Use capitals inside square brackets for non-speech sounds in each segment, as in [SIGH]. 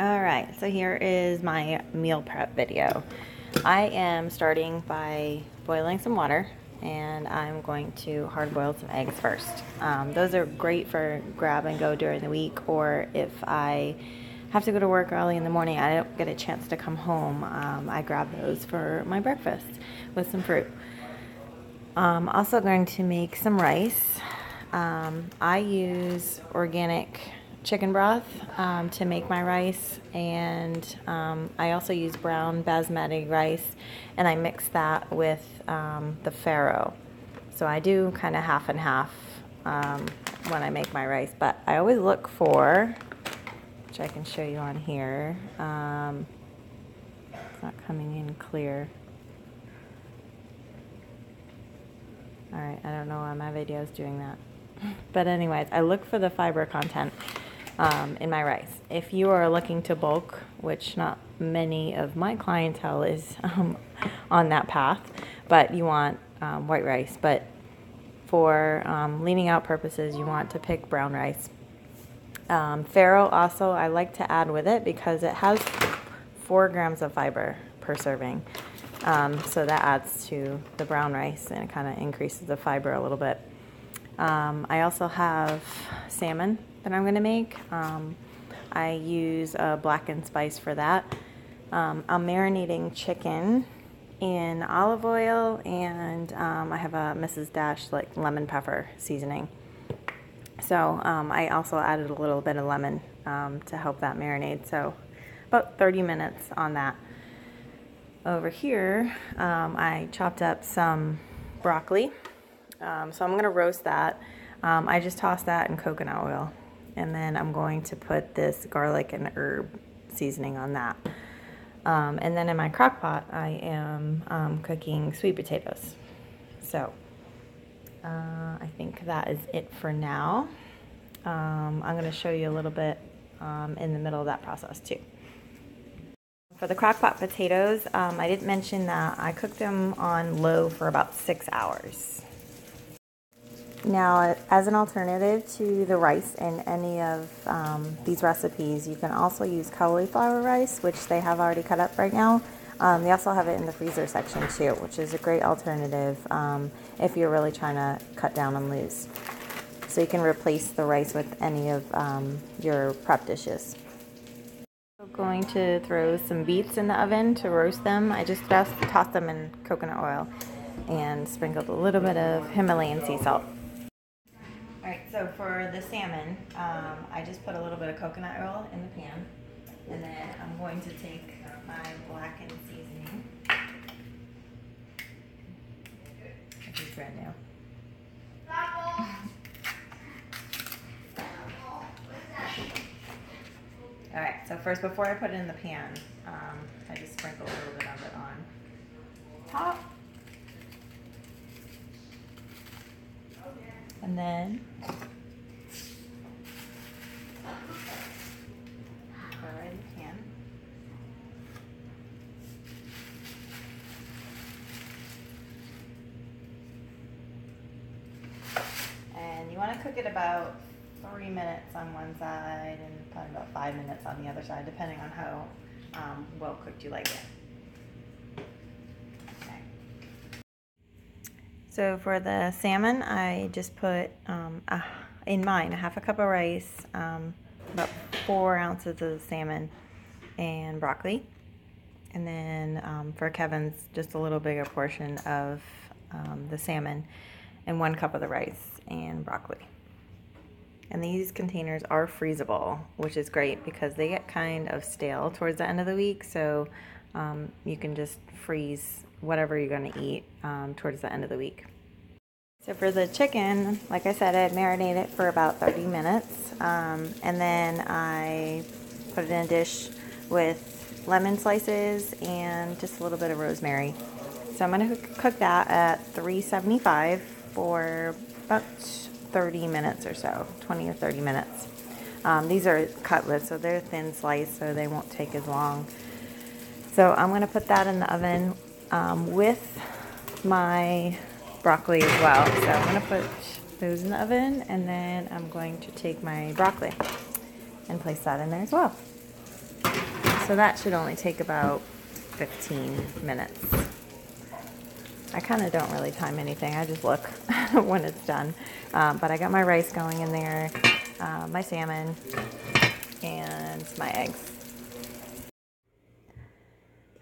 All right, so here is my meal prep video. I am starting by boiling some water and I'm going to hard boil some eggs first. Um, those are great for grab and go during the week or if I have to go to work early in the morning, I don't get a chance to come home, um, I grab those for my breakfast with some fruit. I'm also going to make some rice. Um, I use organic chicken broth um, to make my rice and um, I also use brown basmati rice and I mix that with um, the farro. So I do kind of half and half um, when I make my rice but I always look for, which I can show you on here, um, it's not coming in clear. Alright, I don't know why my video is doing that. [LAUGHS] But anyways, I look for the fiber content um, in my rice. If you are looking to bulk, which not many of my clientele is [LAUGHS] um, on that path, but you want um, white rice. But for um, leaning out purposes, you want to pick brown rice. Um, farro also I like to add with it because it has four grams of fiber per serving. Um, so that adds to the brown rice and it kind of increases the fiber a little bit. I also have salmon that I'm going to make. Um, I use a blackened spice for that. Um, I'm marinating chicken in olive oil and um, I have a Mrs. Dash like lemon pepper seasoning. So um, I also added a little bit of lemon um, to help that marinade. So about 30 minutes on that. Over here, um, I chopped up some broccoli. so I'm going to roast that. I just tossed that in coconut oil and then I'm going to put this garlic and herb seasoning on that. Um, and then in my crock pot, I am um, cooking sweet potatoes. So uh, I think that is it for now. Um, I'm going to show you a little bit um, in the middle of that process too. For the crock pot potatoes, um, I didn't mention that I cooked them on low for about six hours. Now, as an alternative to the rice in any of um, these recipes, you can also use cauliflower rice, which they have already cut up right now. Um, they also have it in the freezer section too, which is a great alternative um, if you're really trying to cut down and lose. So you can replace the rice with any of um, your prep dishes. I'm going to throw some beets in the oven to roast them. I just tossed them in coconut oil and sprinkled a little bit of Himalayan sea salt. So for the salmon, um, I just put a little bit of coconut oil in the pan. And then I'm going to take my blackened seasoning. Which is brand new. Alright, so first before I put it in the pan, um, I just sprinkle a little bit of it on top. And then And you want to cook it about three minutes on one side and probably about five minutes on the other side, depending on how um, well cooked you like it. So for the salmon, I just put um, uh, in mine a half a cup of rice, um, about four ounces of salmon, and broccoli. And then um, for Kevin's, just a little bigger portion of um, the salmon and one cup of the rice and broccoli. And these containers are freezable, which is great because they get kind of stale towards the end of the week. So um, you can just freeze whatever you're going to eat um, towards the end of the week. So for the chicken, like I said, I'd marinate it for about 30 minutes. Um, and then I put it in a dish with lemon slices and just a little bit of rosemary. So I'm going to cook that at 375 for about 30 minutes or so, 20 or 30 minutes. Um, these are cutlets, so they're thin sliced, so they won't take as long. So I'm going to put that in the oven um, with my broccoli as well. So I'm going to put those in the oven and then I'm going to take my broccoli and place that in there as well. So that should only take about 15 minutes. I kind of don't really time anything. I just look [LAUGHS] when it's done. Um, but I got my rice going in there, uh, my salmon, and my eggs.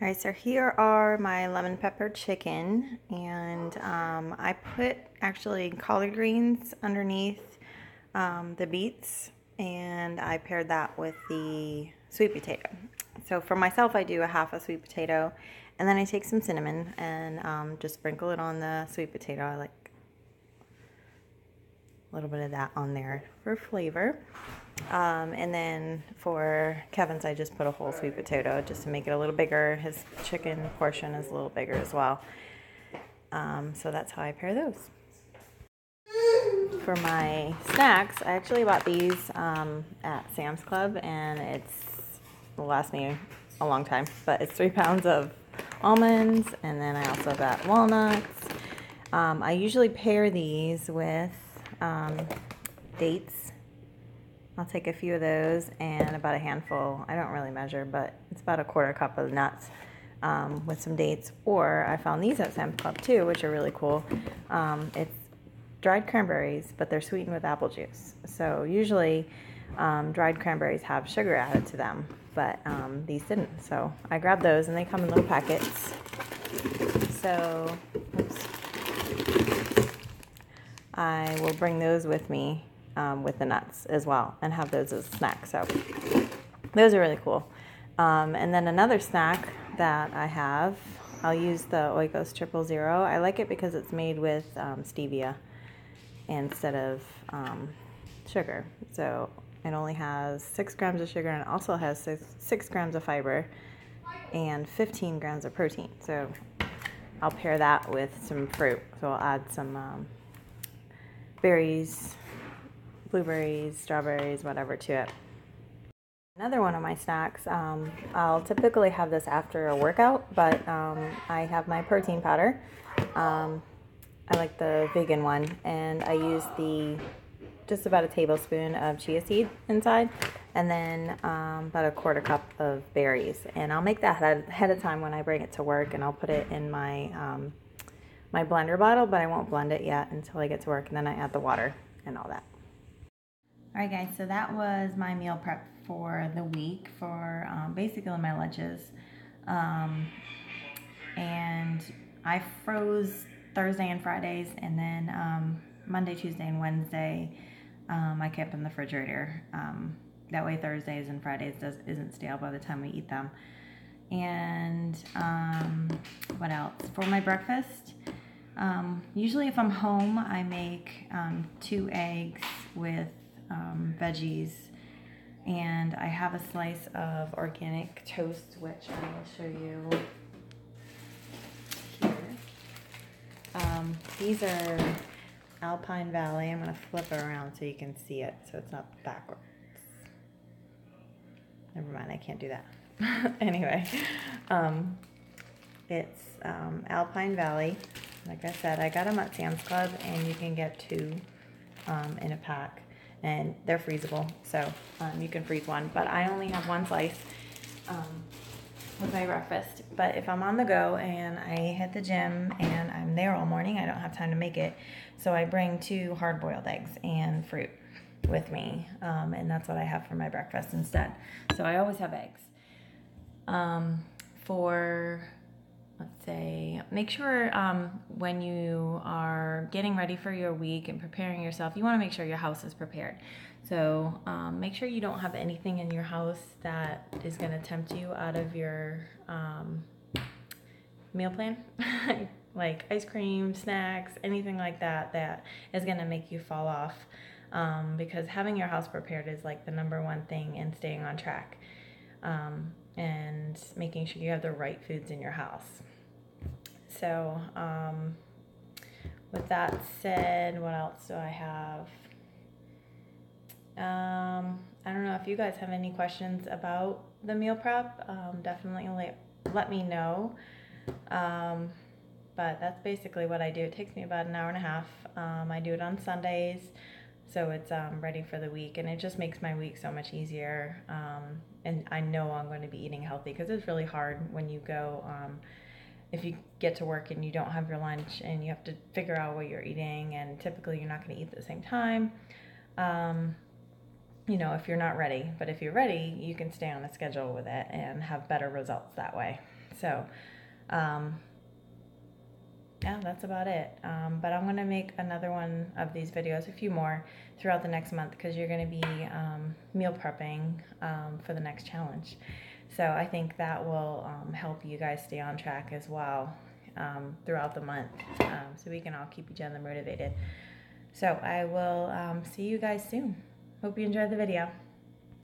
All right, so here are my lemon pepper chicken, and um, I put actually collard greens underneath um, the beets, and I paired that with the sweet potato. So for myself, I do a half a sweet potato, and then I take some cinnamon and um, just sprinkle it on the sweet potato. I like a little bit of that on there for flavor. Um, and then for Kevin's, I just put a whole sweet potato just to make it a little bigger. His chicken portion is a little bigger as well. Um, so that's how I pair those. For my snacks, I actually bought these um, at Sam's Club, and it's will last me a long time. But it's three pounds of almonds, and then I also got walnuts. Um, I usually pair these with um, dates I'll take a few of those and about a handful. I don't really measure, but it's about a quarter cup of nuts um, with some dates. Or I found these at Sam's Club too, which are really cool. Um, it's dried cranberries, but they're sweetened with apple juice. So usually um, dried cranberries have sugar added to them, but um, these didn't. So I grabbed those and they come in little packets. So, oops. I will bring those with me um, with the nuts as well and have those as snacks. So those are really cool. Um, and then another snack that I have, I'll use the Oikos Triple Zero. I like it because it's made with um, stevia instead of um, sugar. So it only has six grams of sugar and also has six, six grams of fiber and 15 grams of protein. So I'll pair that with some fruit. So I'll add some um, berries, blueberries, strawberries, whatever to it. Another one of my snacks, um, I'll typically have this after a workout, but um, I have my protein powder. Um, I like the vegan one, and I use the just about a tablespoon of chia seed inside, and then um, about a quarter cup of berries. And I'll make that ahead of time when I bring it to work, and I'll put it in my um, my blender bottle, but I won't blend it yet until I get to work, and then I add the water and all that. All right, guys, so that was my meal prep for the week for um, basically my lunches. Um, and I froze Thursday and Fridays, and then um, Monday, Tuesday, and Wednesday um, I kept in the refrigerator. Um, that way, Thursdays and Fridays does, isn't stale by the time we eat them. And um, what else? For my breakfast, usually if I'm home, I make two eggs with um, veggies and I have a slice of organic toast which I will show you here. Um, these are Alpine Valley. I'm going to flip it around so you can see it so it's not backwards. Never mind, I can't do that. [LAUGHS] anyway, um, it's um, Alpine Valley. Like I said, I got them at Sam's Club and you can get two um, in a pack and they're freezable, so um, you can freeze one. But I only have one slice um, with my breakfast. But if I'm on the go and I hit the gym and I'm there all morning, I don't have time to make it. So I bring two hard boiled eggs and fruit with me, um, and that's what I have for my breakfast instead. So I always have eggs. Um, for let's say make sure um, when you are getting ready for your week and preparing yourself you want to make sure your house is prepared. So um, make sure you don't have anything in your house that is going to tempt you out of your um, meal plan. [LAUGHS] Like ice cream snacks anything like that that is going to make you fall off. Um, because having your house prepared is like the number one thing in staying on track um, and making sure you have the right foods in your house. So, um, with that said, what else do I have? Um, I don't know if you guys have any questions about the meal prep. Um, definitely let, let me know. Um, but that's basically what I do. It takes me about an hour and a half. Um, I do it on Sundays. So it's um, ready for the week, and it just makes my week so much easier. Um, and I know I'm going to be eating healthy because it's really hard when you go. Um, if you get to work and you don't have your lunch and you have to figure out what you're eating, and typically you're not going to eat at the same time. Um, you know, if you're not ready, but if you're ready, you can stay on a schedule with it and have better results that way. So, um, yeah, that's about it. Um, but I'm going to make another one of these videos, a few more throughout the next month because you're going to be um, meal prepping um, for the next challenge. So I think that will um, help you guys stay on track as well um, throughout the month um, so we can all keep each other motivated. So I will see you guys soon. Hope you enjoyed the video.